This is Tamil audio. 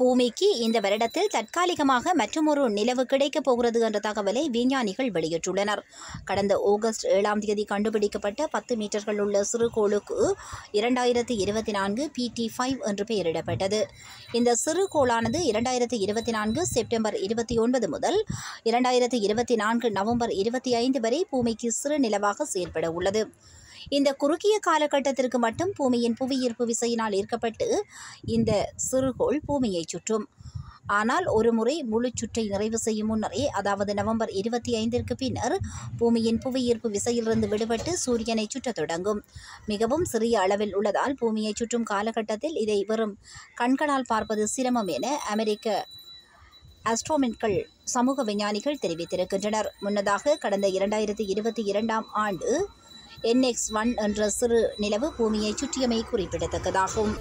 பூமிக்கு இந்த வருடத்தில் தற்காலிகமாக மற்றுமொரு நிலவு கிடைக்கப் போகிறது என்ற தகவலை விஞ்ஞானிகள் வெளியிட்டுள்ளனர். கடந்த ஆகஸ்ட் ஏழாம் தேதி கண்டுபிடிக்கப்பட்ட பத்து மீட்டர்கள் உள்ள சிறுகோளுக்கு இரண்டாயிரத்தி இருபத்தி நான்கு பிடி ஃபைவ் என்று பெயரிடப்பட்டது. இந்த சிறுகோளானது இரண்டாயிரத்தி இருபத்தி நான்கு செப்டம்பர் இருபத்தி ஒன்பது முதல் இரண்டாயிரத்தி இருபத்தி நான்கு நவம்பர் இருபத்தி ஐந்து வரை பூமிக்கு சிறு நிலவாக செயல்பட உள்ளது. இந்த குறுகிய காலகட்டத்திற்கு மட்டும் பூமியின் புவியீர்ப்பு விசையினால் ஈர்க்கப்பட்டு இந்த சிறுகோள் பூமியை சுற்றும். ஆனால் ஒரு முறை முழு சுற்றை நிறைவு செய்யும் முன்னரே அதாவது நவம்பர் இருபத்தி ஐந்திற்கு பின்னர் பூமியின் புவியீர்ப்பு விசையிலிருந்து விடுபட்டு சூரியனை சுற்றத் தொடங்கும். மிகவும் சிறிய அளவில் உள்ளதால் பூமியை சுற்றும் காலகட்டத்தில் இதை வெறும் கண்களால் பார்ப்பது சிரமம் என அமெரிக்க ஆஸ்ட்ரோமென்கள் சமூக விஞ்ஞானிகள் தெரிவித்திருக்கின்றனர். முன்னதாக கடந்த இரண்டாயிரத்தி இருபத்தி இரண்டாம் ஆண்டு என்எக்ஸ் ஒன் என்ற சிறு நிலவு பூமியை சுற்றியமை குறிப்பிடத்தக்கதாகும்.